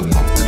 Sogmo.